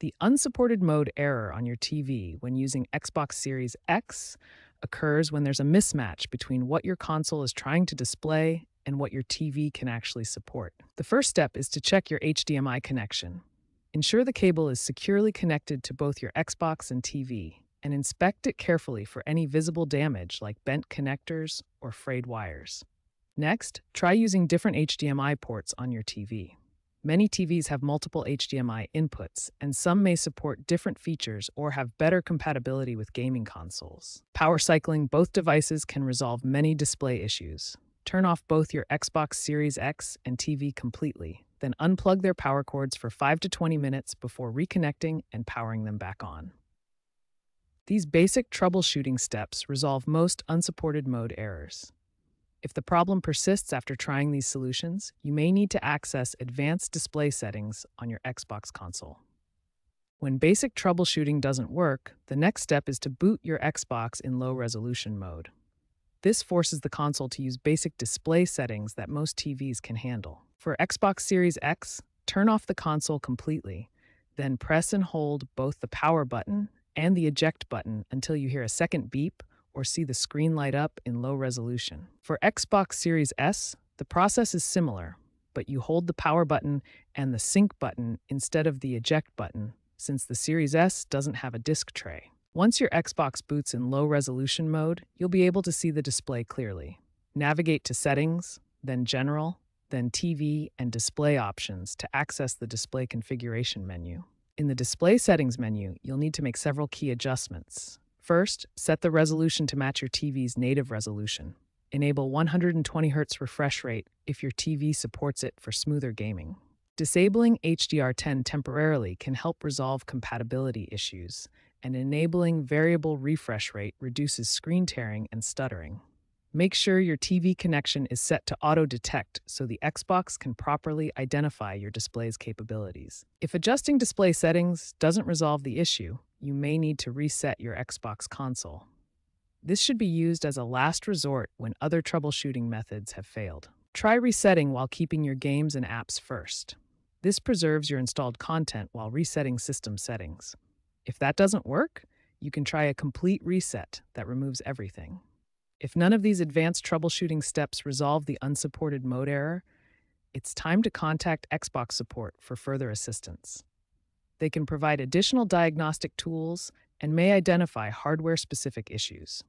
The unsupported mode error on your TV when using Xbox Series X occurs when there's a mismatch between what your console is trying to display and what your TV can actually support. The first step is to check your HDMI connection. Ensure the cable is securely connected to both your Xbox and TV, and inspect it carefully for any visible damage like bent connectors or frayed wires. Next, try using different HDMI ports on your TV. Many TVs have multiple HDMI inputs, and some may support different features or have better compatibility with gaming consoles. Power cycling both devices can resolve many display issues. Turn off both your Xbox Series X and TV completely, then unplug their power cords for 5 to 20 minutes before reconnecting and powering them back on. These basic troubleshooting steps resolve most unsupported mode errors. If the problem persists after trying these solutions, you may need to access advanced display settings on your Xbox console. When basic troubleshooting doesn't work, the next step is to boot your Xbox in low resolution mode. This forces the console to use basic display settings that most TVs can handle. For Xbox Series X, turn off the console completely, then press and hold both the power button and the eject button until you hear a second beep or see the screen light up in low resolution. For Xbox Series S, the process is similar, but you hold the power button and the sync button instead of the eject button, since the Series S doesn't have a disc tray. Once your Xbox boots in low resolution mode, you'll be able to see the display clearly. Navigate to Settings, then General, then TV and Display options to access the display configuration menu. In the Display Settings menu, you'll need to make several key adjustments. First, set the resolution to match your TV's native resolution. Enable 120 Hz refresh rate if your TV supports it for smoother gaming. Disabling HDR10 temporarily can help resolve compatibility issues, and enabling variable refresh rate reduces screen tearing and stuttering. Make sure your TV connection is set to auto detect so the Xbox can properly identify your display's capabilities. If adjusting display settings doesn't resolve the issue, you may need to reset your Xbox console. This should be used as a last resort when other troubleshooting methods have failed. Try resetting while keeping your games and apps first. This preserves your installed content while resetting system settings. If that doesn't work, you can try a complete reset that removes everything. If none of these advanced troubleshooting steps resolve the unsupported mode error, it's time to contact Xbox support for further assistance. They can provide additional diagnostic tools and may identify hardware specific issues.